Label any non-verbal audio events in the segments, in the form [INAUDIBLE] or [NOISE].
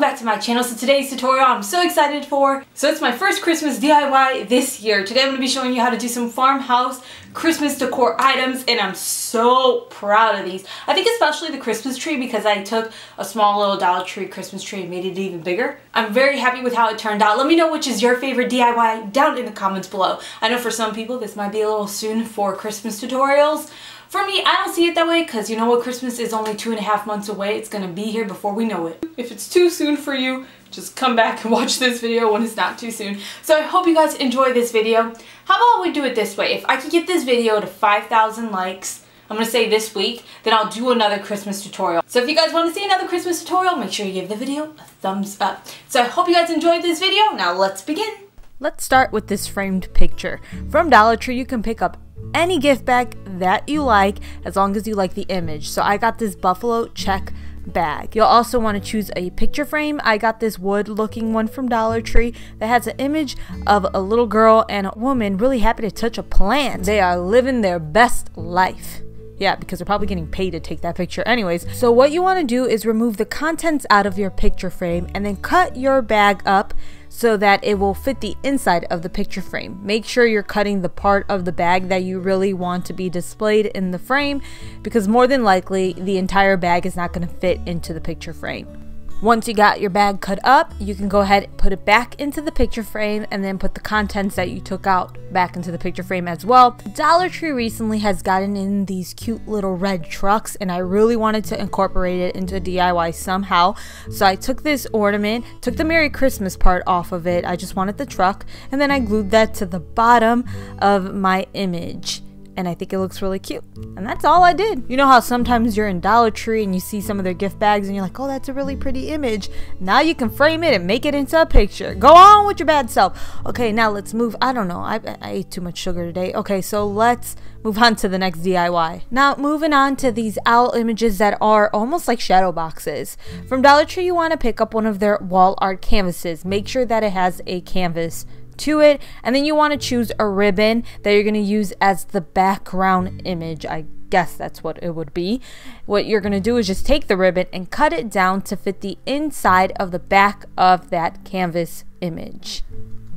back to my channel. So today's tutorial I'm so excited for. So it's my first Christmas DIY this year. Today I'm going to be showing you how to do some farmhouse Christmas decor items and I'm so proud of these. I think especially the Christmas tree because I took a small little Dollar Tree Christmas tree and made it even bigger. I'm very happy with how it turned out. Let me know which is your favorite DIY down in the comments below. I know for some people this might be a little soon for Christmas tutorials. For me, I don't see it that way because you know what? Christmas is only two and a half months away. It's going to be here before we know it. If it's too soon for you, just come back and [LAUGHS] watch this video when it's not too soon. So I hope you guys enjoy this video. How about we do it this way? If I could get this video to 5,000 likes, I'm going to say this week, then I'll do another Christmas tutorial. So if you guys want to see another Christmas tutorial, make sure you give the video a thumbs up. So I hope you guys enjoyed this video. Now let's begin. Let's start with this framed picture. From Dollar Tree, you can pick up any gift bag that you like as long as you like the image. So I got this buffalo check bag. You'll also want to choose a picture frame. I got this wood looking one from Dollar Tree that has an image of a little girl and a woman really happy to touch a plant. They are living their best life. Yeah, because they're probably getting paid to take that picture anyways. So what you want to do is remove the contents out of your picture frame and then cut your bag up so that it will fit the inside of the picture frame. Make sure you're cutting the part of the bag that you really want to be displayed in the frame because more than likely the entire bag is not going to fit into the picture frame. Once you got your bag cut up, you can go ahead and put it back into the picture frame and then put the contents that you took out back into the picture frame as well. Dollar Tree recently has gotten in these cute little red trucks and I really wanted to incorporate it into DIY somehow. So I took this ornament, took the Merry Christmas part off of it. I just wanted the truck and then I glued that to the bottom of my image and I think it looks really cute. And that's all I did. You know how sometimes you're in Dollar Tree and you see some of their gift bags and you're like, oh, that's a really pretty image. Now you can frame it and make it into a picture. Go on with your bad self. Okay, now let's move. I don't know. I, I ate too much sugar today. Okay, so let's move on to the next DIY. Now, moving on to these owl images that are almost like shadow boxes. From Dollar Tree, you want to pick up one of their wall art canvases. Make sure that it has a canvas to it and then you want to choose a ribbon that you're going to use as the background image I guess that's what it would be what you're going to do is just take the ribbon and cut it down to fit the inside of the back of that canvas image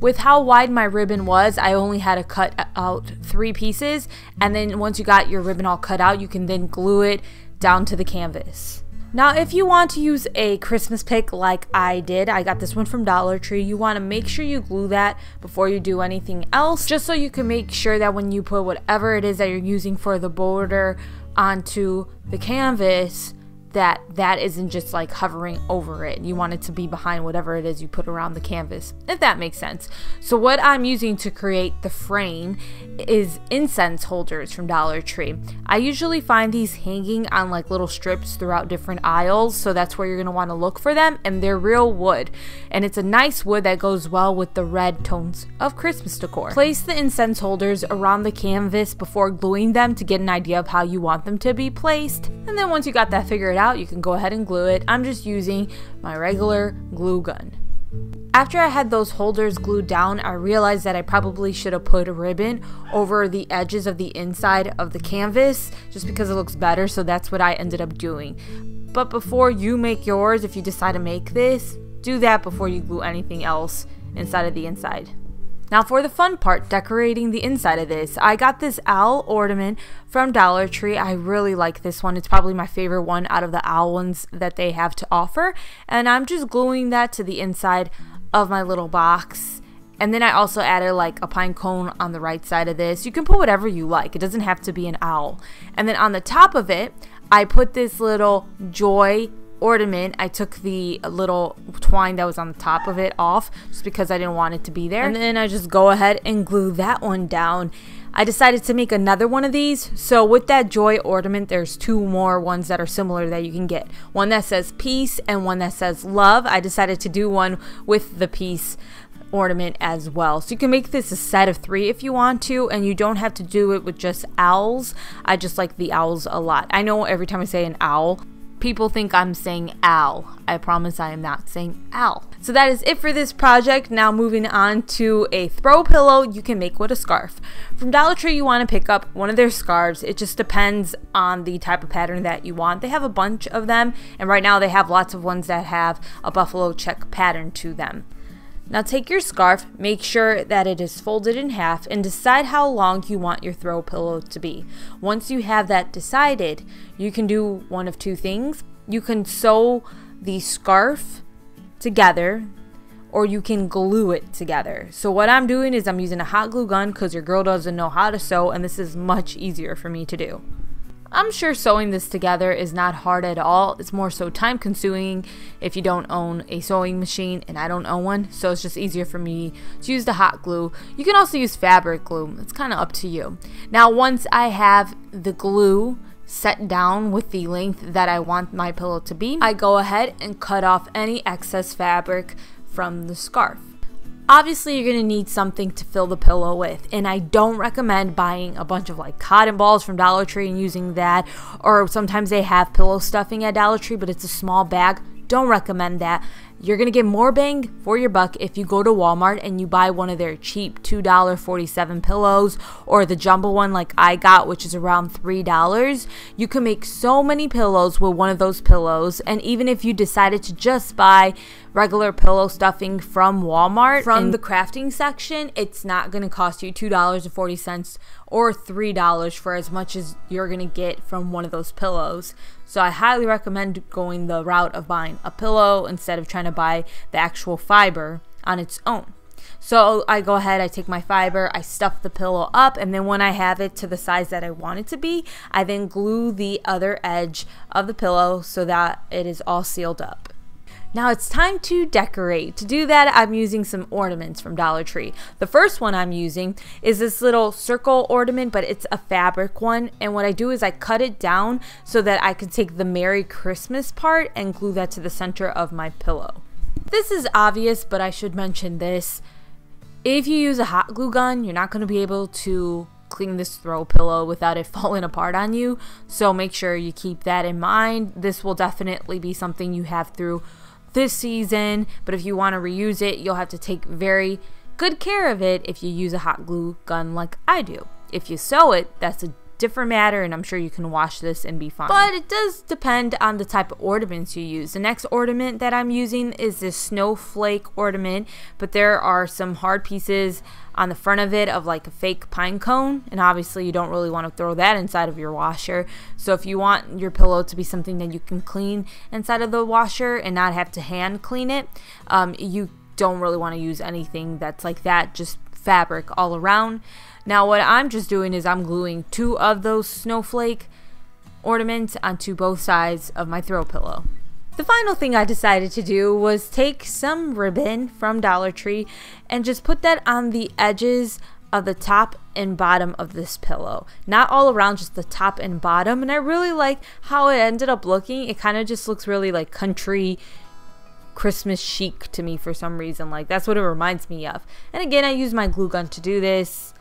with how wide my ribbon was, I only had to cut out three pieces. And then once you got your ribbon all cut out, you can then glue it down to the canvas. Now, if you want to use a Christmas pick like I did, I got this one from Dollar Tree, you want to make sure you glue that before you do anything else, just so you can make sure that when you put whatever it is that you're using for the border onto the canvas, that that isn't just like hovering over it. You want it to be behind whatever it is you put around the canvas, if that makes sense. So what I'm using to create the frame is incense holders from Dollar Tree. I usually find these hanging on like little strips throughout different aisles, so that's where you're going to want to look for them, and they're real wood. And it's a nice wood that goes well with the red tones of Christmas decor. Place the incense holders around the canvas before gluing them to get an idea of how you want them to be placed. And then once you got that figured out, out, you can go ahead and glue it. I'm just using my regular glue gun. After I had those holders glued down, I realized that I probably should have put a ribbon over the edges of the inside of the canvas just because it looks better, so that's what I ended up doing. But before you make yours, if you decide to make this, do that before you glue anything else inside of the inside. Now for the fun part, decorating the inside of this. I got this owl ornament from Dollar Tree. I really like this one. It's probably my favorite one out of the owl ones that they have to offer. And I'm just gluing that to the inside of my little box. And then I also added like a pine cone on the right side of this. You can put whatever you like. It doesn't have to be an owl. And then on the top of it, I put this little joy ornament, I took the little twine that was on the top of it off just because I didn't want it to be there. And then I just go ahead and glue that one down. I decided to make another one of these. So with that joy ornament, there's two more ones that are similar that you can get. One that says peace and one that says love. I decided to do one with the peace ornament as well. So you can make this a set of three if you want to, and you don't have to do it with just owls. I just like the owls a lot. I know every time I say an owl, people think I'm saying owl. I promise I am not saying owl. So that is it for this project. Now moving on to a throw pillow you can make with a scarf. From Dollar Tree you want to pick up one of their scarves. It just depends on the type of pattern that you want. They have a bunch of them and right now they have lots of ones that have a buffalo check pattern to them. Now take your scarf, make sure that it is folded in half, and decide how long you want your throw pillow to be. Once you have that decided, you can do one of two things. You can sew the scarf together or you can glue it together. So what I'm doing is I'm using a hot glue gun because your girl doesn't know how to sew and this is much easier for me to do. I'm sure sewing this together is not hard at all. It's more so time consuming if you don't own a sewing machine and I don't own one. So it's just easier for me to use the hot glue. You can also use fabric glue. It's kind of up to you. Now once I have the glue set down with the length that I want my pillow to be, I go ahead and cut off any excess fabric from the scarf. Obviously, you're going to need something to fill the pillow with, and I don't recommend buying a bunch of like cotton balls from Dollar Tree and using that, or sometimes they have pillow stuffing at Dollar Tree, but it's a small bag. Don't recommend that. You're going to get more bang for your buck if you go to Walmart and you buy one of their cheap $2.47 pillows or the jumbo one like I got, which is around $3. You can make so many pillows with one of those pillows. And even if you decided to just buy regular pillow stuffing from Walmart from the crafting section, it's not going to cost you $2.40 or $3 for as much as you're going to get from one of those pillows. So I highly recommend going the route of buying a pillow instead of trying to buy the actual fiber on its own. So I go ahead, I take my fiber, I stuff the pillow up, and then when I have it to the size that I want it to be, I then glue the other edge of the pillow so that it is all sealed up. Now it's time to decorate. To do that, I'm using some ornaments from Dollar Tree. The first one I'm using is this little circle ornament, but it's a fabric one. And what I do is I cut it down so that I can take the Merry Christmas part and glue that to the center of my pillow. This is obvious, but I should mention this. If you use a hot glue gun, you're not going to be able to clean this throw pillow without it [LAUGHS] falling apart on you. So make sure you keep that in mind. This will definitely be something you have through this season, but if you want to reuse it, you'll have to take very good care of it if you use a hot glue gun like I do. If you sew it, that's a different matter and I'm sure you can wash this and be fine. But it does depend on the type of ornaments you use. The next ornament that I'm using is this snowflake ornament, but there are some hard pieces on the front of it of like a fake pine cone and obviously you don't really want to throw that inside of your washer so if you want your pillow to be something that you can clean inside of the washer and not have to hand clean it um, you don't really want to use anything that's like that just fabric all around now what I'm just doing is I'm gluing two of those snowflake ornaments onto both sides of my throw pillow the final thing I decided to do was take some ribbon from Dollar Tree and just put that on the edges of the top and bottom of this pillow. Not all around, just the top and bottom. And I really like how it ended up looking. It kind of just looks really like country Christmas chic to me for some reason. Like that's what it reminds me of. And again, I use my glue gun to do this.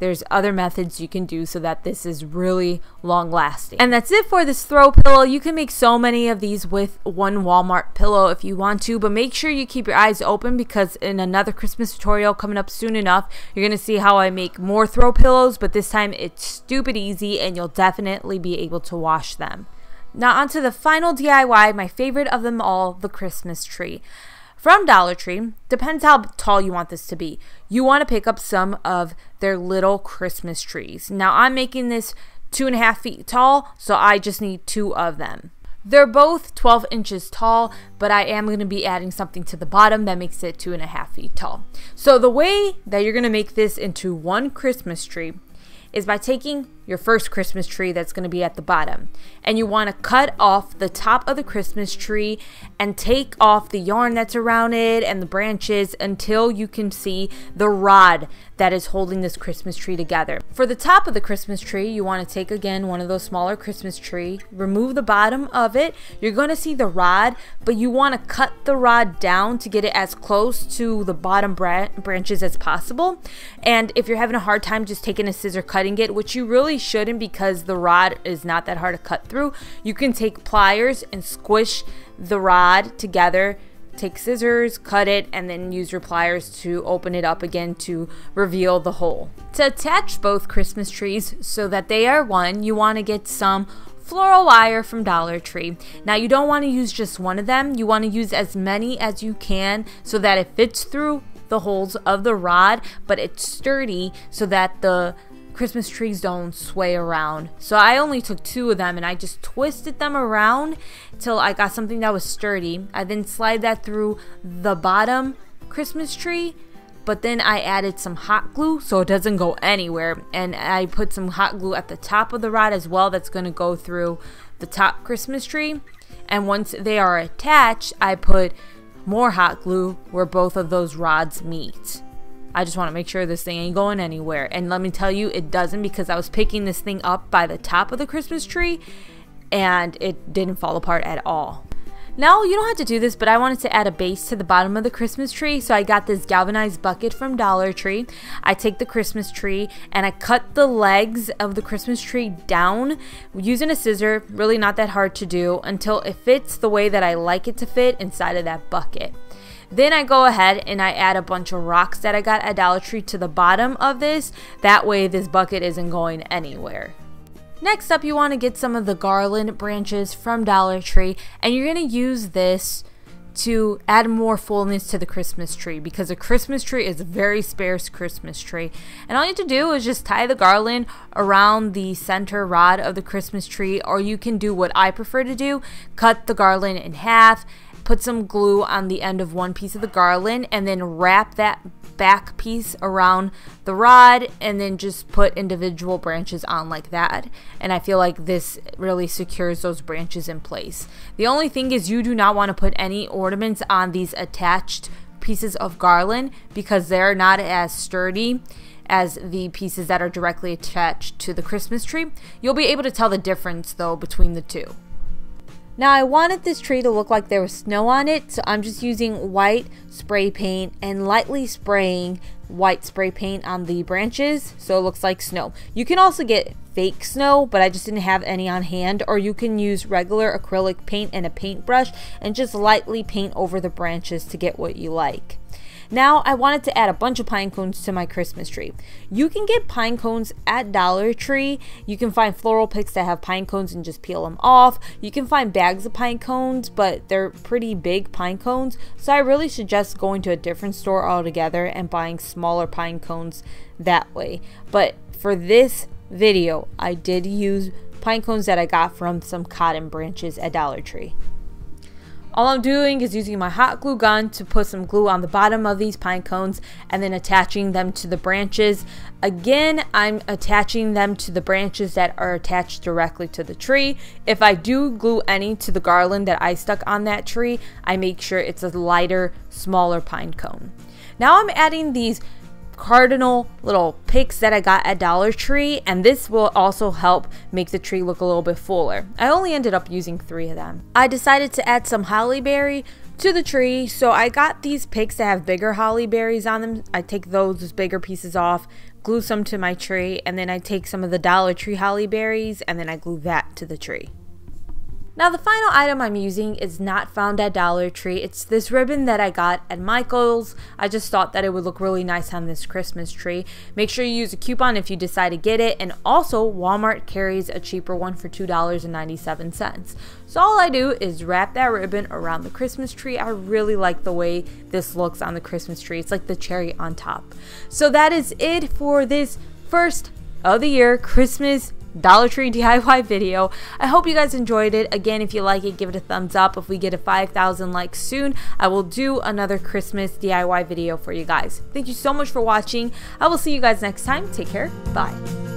There's other methods you can do so that this is really long lasting. And that's it for this throw pillow. You can make so many of these with one Walmart pillow if you want to, but make sure you keep your eyes open because in another Christmas tutorial coming up soon enough, you're going to see how I make more throw pillows, but this time it's stupid easy and you'll definitely be able to wash them. Now onto the final DIY, my favorite of them all, the Christmas tree from Dollar Tree. Depends how tall you want this to be. You want to pick up some of their little Christmas trees. Now I'm making this two and a half feet tall, so I just need two of them. They're both 12 inches tall, but I am going to be adding something to the bottom that makes it two and a half feet tall. So the way that you're going to make this into one Christmas tree is by taking your first Christmas tree that's going to be at the bottom. And you want to cut off the top of the Christmas tree and take off the yarn that's around it and the branches until you can see the rod that is holding this Christmas tree together. For the top of the Christmas tree, you want to take again one of those smaller Christmas tree, remove the bottom of it. You're going to see the rod, but you want to cut the rod down to get it as close to the bottom bra branches as possible. And if you're having a hard time just taking a scissor cutting it, which you really shouldn't because the rod is not that hard to cut through. You can take pliers and squish the rod together take scissors, cut it, and then use your pliers to open it up again to reveal the hole. To attach both Christmas trees so that they are one, you want to get some floral wire from Dollar Tree. Now you don't want to use just one of them, you want to use as many as you can so that it fits through the holes of the rod, but it's sturdy so that the Christmas trees don't sway around. So I only took two of them and I just twisted them around till I got something that was sturdy. I then slide that through the bottom Christmas tree but then I added some hot glue so it doesn't go anywhere and I put some hot glue at the top of the rod as well that's going to go through the top Christmas tree and once they are attached I put more hot glue where both of those rods meet. I just want to make sure this thing ain't going anywhere. And let me tell you, it doesn't because I was picking this thing up by the top of the Christmas tree and it didn't fall apart at all. Now, you don't have to do this, but I wanted to add a base to the bottom of the Christmas tree, so I got this galvanized bucket from Dollar Tree. I take the Christmas tree and I cut the legs of the Christmas tree down using a scissor, really not that hard to do, until it fits the way that I like it to fit inside of that bucket. Then I go ahead and I add a bunch of rocks that I got at Dollar Tree to the bottom of this. That way this bucket isn't going anywhere. Next up, you want to get some of the garland branches from Dollar Tree and you're going to use this to add more fullness to the Christmas tree because a Christmas tree is a very sparse Christmas tree. And all you have to do is just tie the garland around the center rod of the Christmas tree, or you can do what I prefer to do cut the garland in half put some glue on the end of one piece of the garland and then wrap that back piece around the rod and then just put individual branches on like that and I feel like this really secures those branches in place. The only thing is you do not want to put any ornaments on these attached pieces of garland because they're not as sturdy as the pieces that are directly attached to the Christmas tree. You'll be able to tell the difference though between the two. Now I wanted this tree to look like there was snow on it, so I'm just using white spray paint and lightly spraying white spray paint on the branches so it looks like snow. You can also get fake snow, but I just didn't have any on hand, or you can use regular acrylic paint and a paintbrush and just lightly paint over the branches to get what you like. Now I wanted to add a bunch of pine cones to my Christmas tree. You can get pine cones at Dollar Tree. You can find floral picks that have pine cones and just peel them off. You can find bags of pine cones, but they're pretty big pine cones. So I really suggest going to a different store altogether and buying smaller pine cones that way. But for this video, I did use pine cones that I got from some cotton branches at Dollar Tree. All I'm doing is using my hot glue gun to put some glue on the bottom of these pine cones and then attaching them to the branches. Again, I'm attaching them to the branches that are attached directly to the tree. If I do glue any to the garland that I stuck on that tree, I make sure it's a lighter, smaller pine cone. Now I'm adding these cardinal little picks that I got at Dollar Tree and this will also help make the tree look a little bit fuller. I only ended up using three of them. I decided to add some holly berry to the tree so I got these picks that have bigger holly berries on them. I take those bigger pieces off, glue some to my tree and then I take some of the Dollar Tree holly berries and then I glue that to the tree. Now the final item I'm using is not found at Dollar Tree. It's this ribbon that I got at Michael's. I just thought that it would look really nice on this Christmas tree. Make sure you use a coupon if you decide to get it. And also Walmart carries a cheaper one for $2.97. So all I do is wrap that ribbon around the Christmas tree. I really like the way this looks on the Christmas tree. It's like the cherry on top. So that is it for this first of the year Christmas Dollar Tree DIY video. I hope you guys enjoyed it. Again, if you like it, give it a thumbs up. If we get a 5,000 likes soon, I will do another Christmas DIY video for you guys. Thank you so much for watching. I will see you guys next time. Take care. Bye.